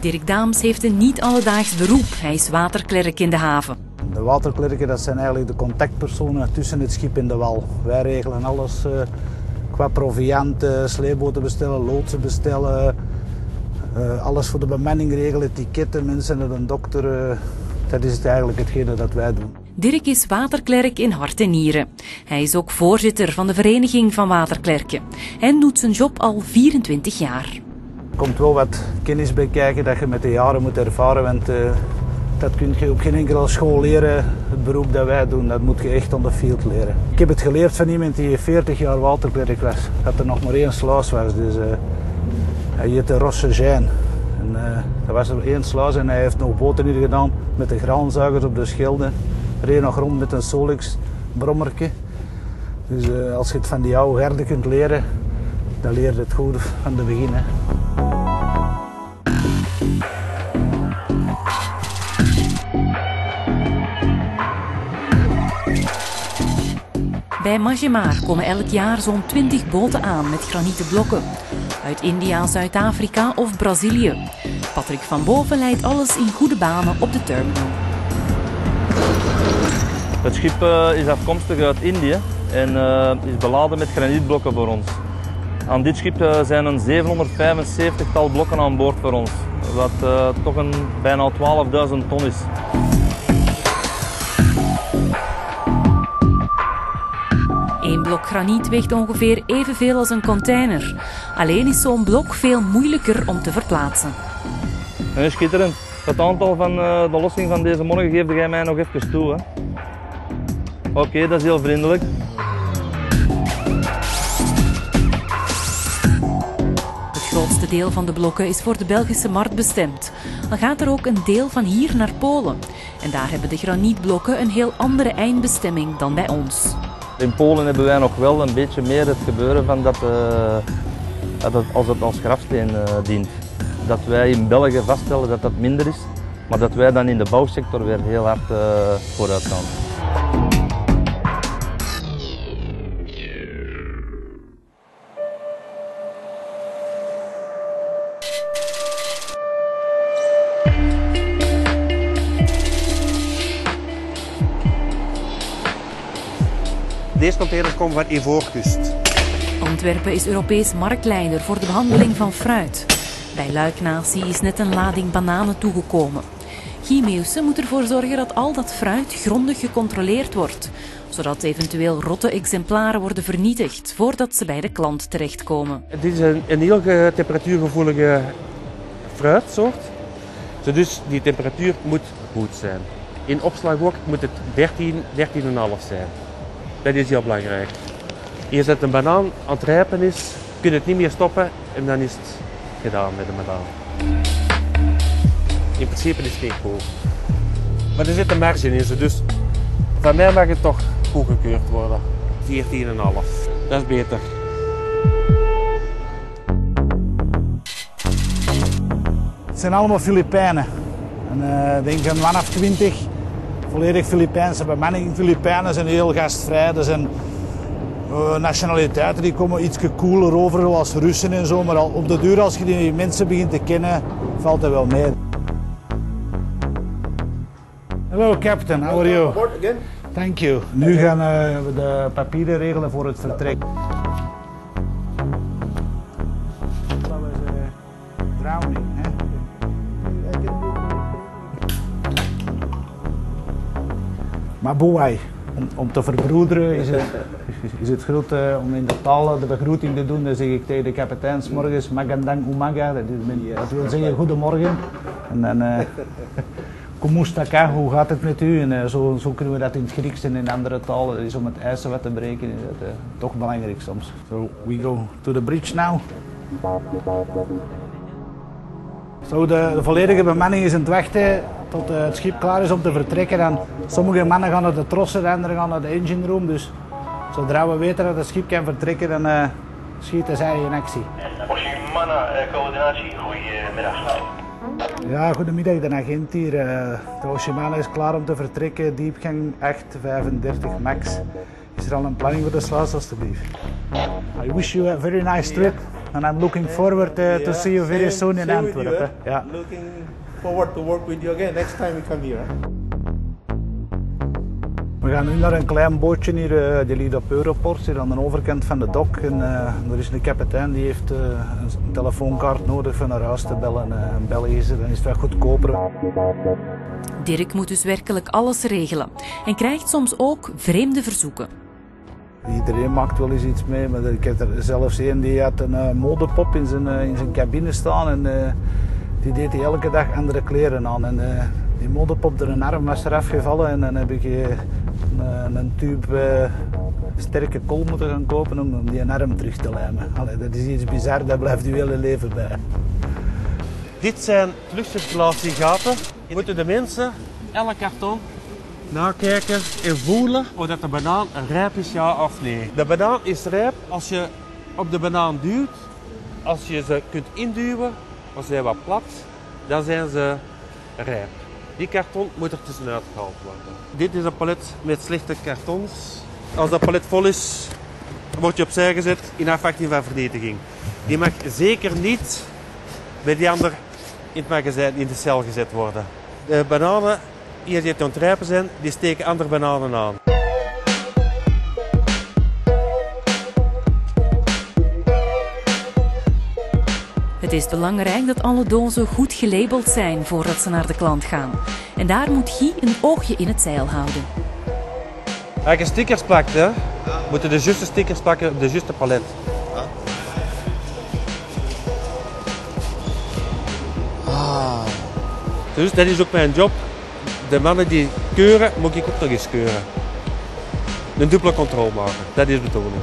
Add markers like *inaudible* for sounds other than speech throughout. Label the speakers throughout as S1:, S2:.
S1: Dirk Daams heeft een niet alledaags beroep. Hij is waterklerk in de haven.
S2: De waterklerken dat zijn eigenlijk de contactpersonen tussen het schip en de wal. Wij regelen alles uh, qua proviant, uh, sleepboten bestellen, loodsen bestellen. Uh, alles voor de bemanning regelen, etiketten, mensen naar een dokter. dat is het eigenlijk hetgene dat wij doen.
S1: Dirk is waterklerk in hart en nieren. Hij is ook voorzitter van de Vereniging van Waterklerken en doet zijn job al 24 jaar.
S2: Er komt wel wat kennis bij kijken dat je met de jaren moet ervaren, want dat kun je op geen enkele school leren. Het beroep dat wij doen, dat moet je echt on the field leren. Ik heb het geleerd van iemand die 40 jaar waterklerk was. Dat er nog maar één sluis was. Dus, uh, hij heette Rosse En uh, dat was er één sluis en hij heeft nog boten hier gedaan met de graanzuigers op de Schelde. Reed nog rond met een Solix brommerke. Dus als je het van die oude garde kunt leren, dan leer je het goed van de begin.
S1: Bij Majemar komen elk jaar zo'n 20 boten aan met granieten blokken. Uit India, Zuid-Afrika of Brazilië. Patrick van Boven leidt alles in goede banen op de terminal.
S3: Het schip uh, is afkomstig uit Indië en uh, is beladen met granietblokken voor ons. Aan dit schip uh, zijn een 775-tal blokken aan boord voor ons, wat toch een bijna 12.000 ton is.
S1: Een blok graniet weegt ongeveer evenveel als een container. Alleen is zo'n blok veel moeilijker om te verplaatsen.
S3: En schitterend. Het aantal van uh, de lossing van deze morgen geeft jij mij nog even toe. Oké, okay, dat is heel vriendelijk.
S1: Grootste deel van de blokken is voor de Belgische markt bestemd. Dan gaat er ook een deel van hier naar Polen. En daar hebben de granietblokken een heel andere eindbestemming dan bij ons.
S3: In Polen hebben wij nog wel een beetje meer het gebeuren van dat, uh, dat als het als grafsteen uh, dient. Dat wij in België vaststellen dat dat minder is, maar dat wij dan in de bouwsector weer heel hard uh, vooruit gaan.
S4: Deze containers komen van Ivoorkust.
S1: Antwerpen is Europees marktleider voor de behandeling van fruit. Bij Luiknatie is net een lading bananen toegekomen. Guy moet ervoor zorgen dat al dat fruit grondig gecontroleerd wordt, zodat eventueel rotte exemplaren worden vernietigd voordat ze bij de klant terechtkomen.
S4: Dit is een, een heel temperatuurgevoelige fruitsoort, dus die temperatuur moet goed zijn. In opslag ook moet het 13, 13,5 zijn. Dat is heel belangrijk. Je zet een banaan aan het rijpen is, kun je het niet meer stoppen en dan is het gedaan met de banaan. In principe is het niet goed. Maar er zit een marge in, dus van mij mag het toch goedgekeurd worden. 14,5. Dat is beter.
S2: Het zijn allemaal Filipijnen. En, uh, ik denk een man of 20 volledig Filipijnse bemanning. Filipijnen zijn heel gastvrij. Er zijn uh, nationaliteiten die komen iets cooler over, zoals Russen en zo. Maar al op de duur, als je die mensen begint te kennen, valt dat wel mee. Hallo captain, how are you?
S4: again.
S2: Thank you. Nu gaan uh, we de papieren regelen voor het vertrek. Maar boei, om, om te verbroederen is het, is het goed uh, om in de taal de begroeting te doen. Dan zeg ik tegen de kapitein s morgens magandang umaga, dat, is mijn, dat wil zeggen goedemorgen. En dan *laughs* uh, Kumustaka, hoe gaat het met u? En uh, zo, zo, kunnen we dat in het Grieks en in andere talen. Dat is om het ijs wat te breken, is dat uh, toch belangrijk soms. So we go to the bridge now. Zo, de, de volledige bemanning is aan het wachten tot uh, het schip klaar is om te vertrekken. Dan, sommige mannen gaan naar de trossen, de anderen gaan naar de engine room. Dus zodra we weten dat het schip kan vertrekken, dan uh, schieten zij in actie.
S5: Oshimana, coördinatie, goedemiddag.
S2: Ja, goedemiddag, de agent hier. Uh, de Oshimana is klaar om te vertrekken, diepgang 835 max. Is er al een planning voor de sluis, alstublieft? I wish you a very nice trip. And I'm looking forward uh, to
S6: Yeah,
S2: see you very soon in
S6: same with Eh? Forward to work with you again next time you come here. eh?
S2: We gaan nu naar een klein bootje hier, eh, die ligt op Europort, hier aan de overkant van de dok. En, eh, er is een kapitein die heeft eh, een telefoonkaart nodig voor naar huis te bellen. eh in België is het, dan is het wat goedkoper.
S1: Dirk moet dus werkelijk alles regelen en krijgt soms ook vreemde verzoeken.
S2: Iedereen maakt wel eens iets mee, maar ik heb er zelfs een die had een eh, modepop in zijn, eh, in zijn cabine staan en eh, die deed hij elke dag andere kleren aan. En eh, die modepop, er een arm was eraf gevallen en dan heb ik eh, een, een tube eh, sterke kool moeten gaan kopen om, die arm terug te lijmen. Allee, dat is iets bizar, dat blijft uw hele leven bij.
S4: Dit zijn luchtcirculatiegaten. Moeten de mensen elk karton nakijken en voelen of dat de banaan rijp is, ja of nee. De banaan is rijp als je op de banaan duwt. Als je ze kunt induwen, als ze wat plat, dan zijn ze rijp. Die karton moet er tussenuit gehaald worden. Dit is een palet met slechte kartons. Als dat palet vol is, wordt je opzij gezet in afwachting van vernietiging. Die mag zeker niet bij die ander in het magazijn in de cel gezet worden. De bananen hier die ontrijpen zijn, die steken andere bananen aan.
S1: Het is belangrijk dat alle dozen goed gelabeld zijn voordat ze naar de klant gaan. En daar moet Guy een oogje in het zeil houden.
S4: Als je stickers plakt, hè, moeten de juiste stickers plakken op de juiste palet. Dus dat is ook mijn job. De mannen die keuren, moet ik ook nog eens keuren. Een dubbele controle maken, dat is de bedoeling.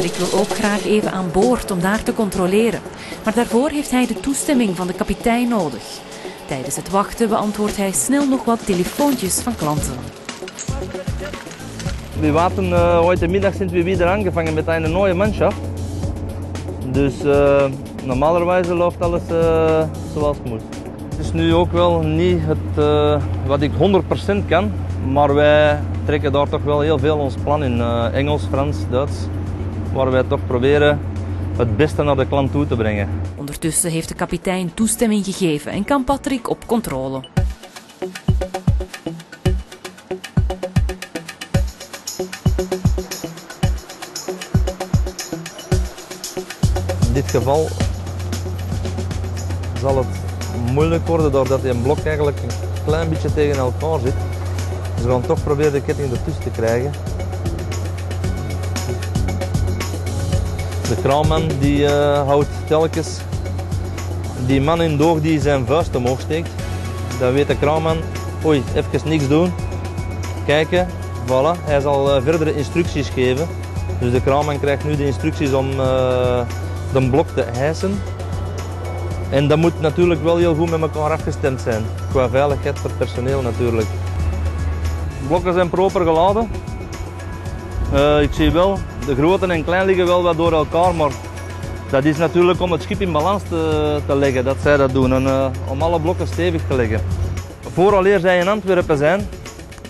S1: Patrick wil ook graag even aan boord om daar te controleren. Maar daarvoor heeft hij de toestemming van de kapitein nodig. Tijdens het wachten beantwoordt hij snel nog wat telefoontjes van klanten.
S3: We warten uh, heute Mittag sind wir wieder angefangen mit einer neuen Mannschaft. Dus uh, normalerweise läuft alles uh, zoals het moet. Het is nu ook wel niet het, wat ik 100% kan, maar wij trekken daar toch wel heel veel ons plan in. Engels, Frans, Duits, waar wij toch proberen het beste naar de klant toe te brengen.
S1: Ondertussen heeft de kapitein toestemming gegeven en kan Patrick op controle.
S3: In dit geval zal het moeilijk worden doordat die blok eigenlijk een klein beetje tegen elkaar zit. Dus we gaan toch proberen de ketting ertussen te krijgen. De kraanman die uh, houdt telkens die man in doog die zijn vuist omhoog steekt. Dan weet de kraanman, oei, even niks doen. Kijken, voilà. Hij zal uh, verdere instructies geven. Dus de kraanman krijgt nu de instructies om uh, de blok te hijsen. En dat moet natuurlijk wel heel goed met elkaar afgestemd zijn. Qua veiligheid voor personeel natuurlijk. De blokken zijn proper geladen. Uh, ik zie wel, de grote en klein liggen wel wat door elkaar, maar dat is natuurlijk om het schip in balans te, te leggen, dat zij dat doen. En uh, om alle blokken stevig te leggen. Vooraleer zij in Antwerpen zijn,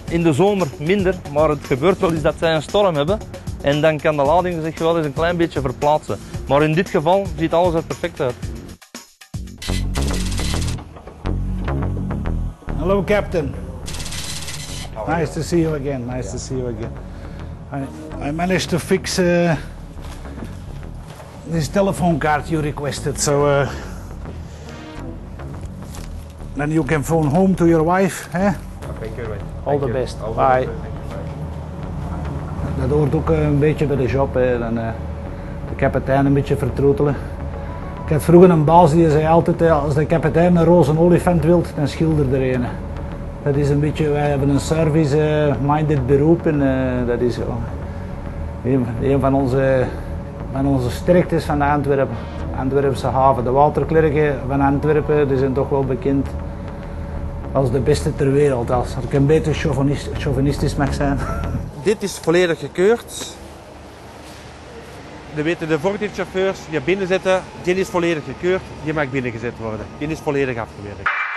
S3: in de zomer minder, maar het gebeurt wel eens dat zij een storm hebben. En dan kan de lading zich wel eens een klein beetje verplaatsen. Maar in dit geval ziet alles er perfect uit.
S2: Hello, Captain. Nice to see you again. Nice to see you again. I, I managed to fix uh, this telephone card you requested, so uh, then you can phone home to your wife. Eh?
S7: Thank you.
S2: All the best. Bye. Dat hoort ook een beetje bij de job. Hè. Dan, uh, de kapitein een beetje vertroetelen. Ik had vroeger een baas die zei altijd, als de kapitein een roze olifant wilt, dan schilder er een. Dat is een beetje, wij hebben een service-minded beroep en uh, dat is uh, een, van onze, van onze sterktes van de Antwerpen, Antwerpse haven. De waterklerken van Antwerpen die zijn toch wel bekend als de beste ter wereld, als ik een beetje chauvinistisch mag zijn. *laughs*
S4: Dit is volledig gekeurd. dan weten de voordienstchauffeurs die binnen zitten, die is volledig gekeurd, die mag binnengezet worden. Die is volledig afgewerkt.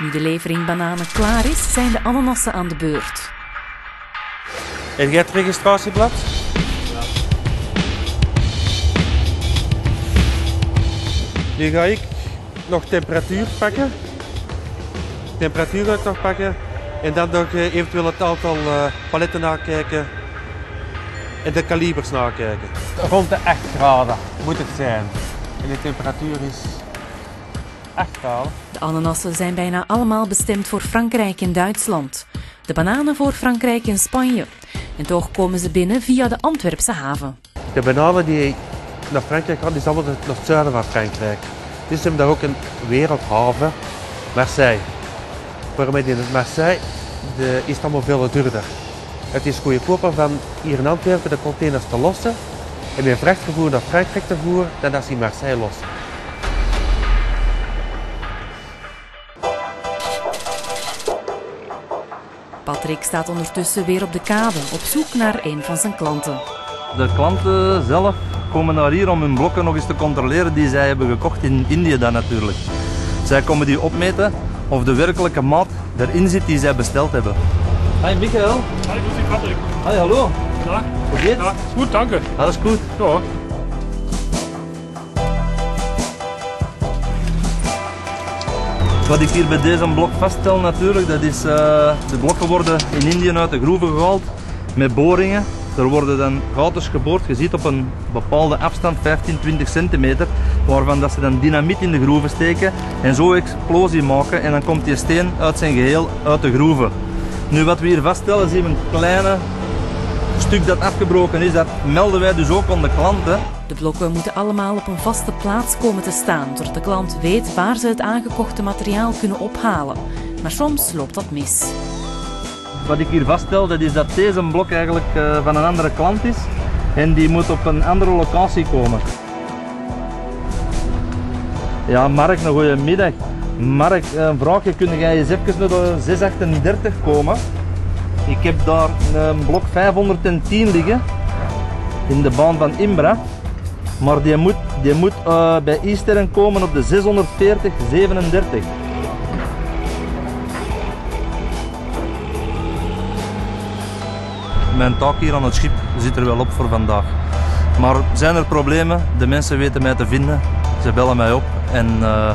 S1: Nu de levering bananen klaar is, zijn de ananassen aan de beurt.
S4: En jij het registratieblad? Nu ga ik nog temperatuur pakken. Temperatuur ga ik nog pakken. En dan nog eh, eventueel het aantal eh, paletten nakijken. En de kalibers nakijken. Rond de 8 graden moet het zijn. En de temperatuur is 8 graden.
S1: De ananassen zijn bijna allemaal bestemd voor Frankrijk en Duitsland. De bananen voor Frankrijk en Spanje. En toch komen ze binnen via de Antwerpse haven.
S4: De bananen die naar Frankrijk gaan, die zijn allemaal naar het zuiden van Frankrijk. Dus ze hebben daar ook een wereldhaven, Marseille. Waarom in Marseille de, is het allemaal veel duurder. Het is goedkoper van hier in Antwerpen de containers te lossen en met vrachtvervoer naar Frankrijk te voeren dan als ze in Marseille lossen.
S1: Patrick staat ondertussen weer op de kade op zoek naar een van zijn klanten.
S3: De klanten zelf komen naar hier om hun blokken nog eens te controleren die zij hebben gekocht in Indië dan natuurlijk. Zij komen die opmeten of de werkelijke maat erin zit die zij besteld hebben. Hi Michael.
S7: Hi, dich Patrick.
S3: Hi, hallo.
S7: Na,
S3: Hoe geht's?
S7: na, gut, danke.
S3: Alles goed?
S7: Ja.
S3: Wat ik hier bij deze blok vaststel natuurlijk, dat is uh, de blokken worden in Indië uit de groeven gehaald met boringen. Er worden dan gouders geboord, je ziet op een bepaalde afstand, 15, 20 centimeter, waarvan dat ze dan dynamiet in de groeven steken en zo explosie maken en dan komt die steen uit zijn geheel uit de groeven. Nu wat we hier vaststellen is hier een kleine stuk dat afgebroken is, dat melden wij dus ook aan de klanten.
S1: De blokken moeten allemaal op een vaste plaats komen te staan, zodat de klant weet waar ze het aangekochte materiaal kunnen ophalen. Maar soms loopt dat mis.
S3: Wat ik hier vaststel, dat is dat deze blok eigenlijk uh, van een andere klant is en die moet op een andere locatie komen. Ja, Mark, een goede middag. Mark, een vraagje, kun jij eens even naar de 638 komen? Ik heb daar een blok 510 liggen in de baan van Imbra. Maar die moet, die moet uh, bij Eastern komen op de 640 37. Mijn taak hier aan het schip zit er wel op voor vandaag. Maar zijn er problemen? De mensen weten mij te vinden. Ze bellen mij op en uh,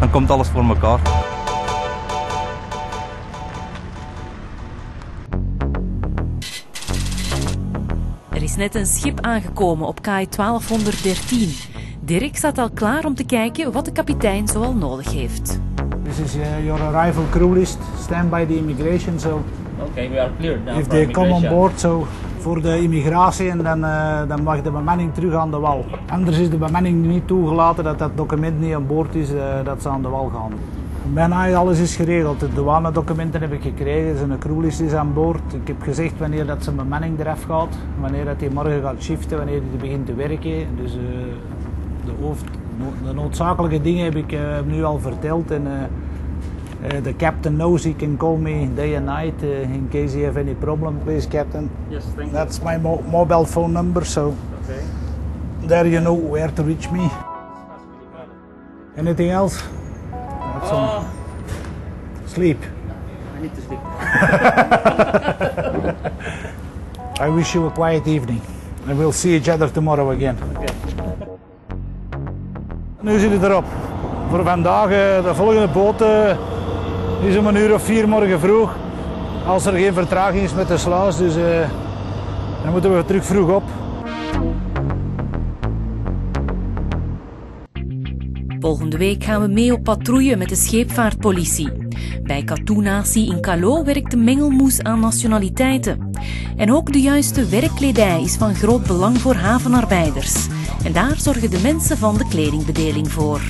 S3: dan komt alles voor elkaar.
S1: Is net een schip aangekomen op KI 1213. Dirk staat al klaar om te kijken wat de kapitein zoal nodig heeft.
S2: This is uh, your arrival crew list. Stand by the immigration. So
S8: Okay, we are cleared now
S2: if they come on board, so voor de immigratie en dan, uh, dan mag de bemanning terug aan de wal. Anders is de bemanning niet toegelaten dat dat document niet aan boord is, uh, dat ze aan de wal gaan. Bijna alles is geregeld. De douanedocumenten heb ik gekregen, zijn crewlist is aan boord. Ik heb gezegd wanneer dat zijn bemanning eraf gaat, wanneer dat hij morgen gaat shiften, wanneer hij begint te werken. Dus uh, de, hoofd, de noodzakelijke dingen heb ik nu al verteld. En, Uh, the captain knows he can call me day and night uh, in case he have any problem. Please, captain.
S8: Yes, thank
S2: That's my mo mobile phone number, so
S8: Okay.
S2: there you know where to reach me. Anything else? Some
S8: Uh,
S2: sleep.
S8: I need to sleep. *laughs*
S2: I wish you a quiet evening, and we'll see each other tomorrow again. Nu zit het erop. Voor vandaag, uh, de volgende boot uh, is om een uur of vier morgen vroeg. Als er geen vertraging is met de sluis, dus uh, dan moeten we terug vroeg op.
S1: Volgende week gaan we mee op patrouille met de scheepvaartpolitie. Bij Katoenatie in Calo werkt de mengelmoes aan nationaliteiten. En ook de juiste werkkledij is van groot belang voor havenarbeiders. En daar zorgen de mensen van de kledingbedeling voor.